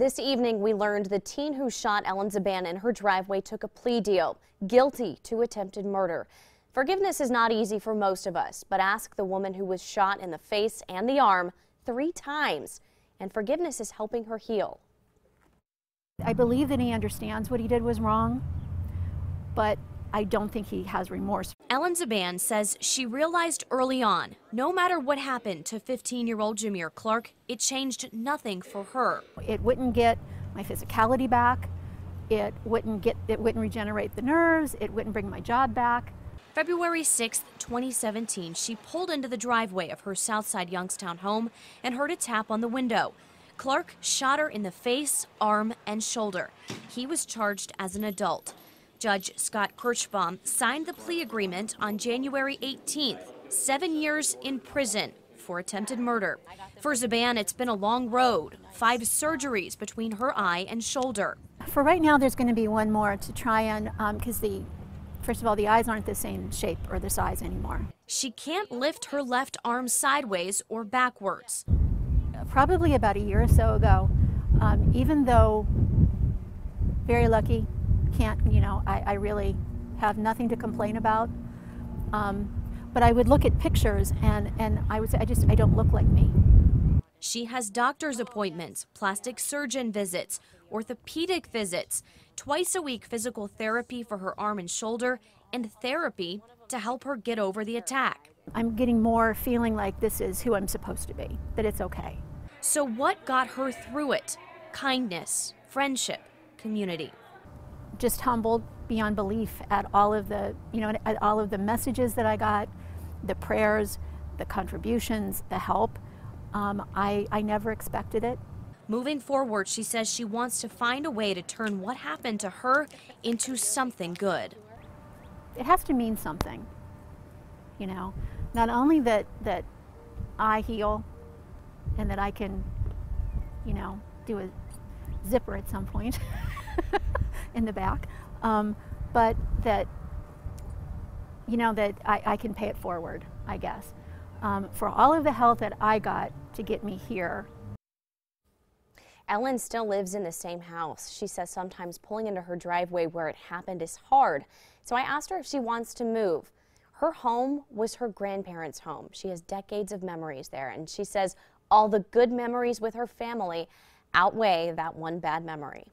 This evening, we learned the teen who shot Ellen Zban in her driveway took a plea deal, guilty to attempted murder. Forgiveness is not easy for most of us, but ask the woman who was shot in the face and the arm three times, and forgiveness is helping her heal. I believe that he understands what he did was wrong, but I don't think he has remorse. Ellen Zban says she realized early on, no matter what happened to 15-year-old Jameer Clark, it changed nothing for her. It wouldn't get my physicality back. It wouldn't get it wouldn't regenerate the nerves. It wouldn't bring my job back. February 6, 2017, she pulled into the driveway of her Southside Youngstown home and heard a tap on the window. Clark shot her in the face, arm, and shoulder. He was charged as an adult. Judge Scott Krichbaum signed the plea agreement on January 18th, seven years in prison for attempted murder. For Zban, it's been a long road, five surgeries between her eye and shoulder. For right now, there's going to be one more to try and, because um, the, first of all, the eyes aren't the same shape or the size anymore. She can't lift her left arm sideways or backwards. Probably about a year or so ago, um, even though very lucky, can't, you know, I, I really have nothing to complain about. Um, but I would look at pictures and, and I would say, I just, I don't look like me. She has doctor's appointments, plastic surgeon visits, orthopedic visits, twice a week physical therapy for her arm and shoulder, and therapy to help her get over the attack. I'm getting more feeling like this is who I'm supposed to be, that it's okay. So what got her through it? Kindness, friendship, community just humbled beyond belief at all of the, you know, at all of the messages that I got, the prayers, the contributions, the help. Um, I, I never expected it. Moving forward, she says she wants to find a way to turn what happened to her into something good. It has to mean something, you know, not only that, that I heal and that I can, you know, do a zipper at some point. in the back, um, but that, you know, that I, I, can pay it forward, I guess, um, for all of the help that I got to get me here. Ellen still lives in the same house. She says sometimes pulling into her driveway where it happened is hard. So I asked her if she wants to move. Her home was her grandparents' home. She has decades of memories there, and she says all the good memories with her family outweigh that one bad memory.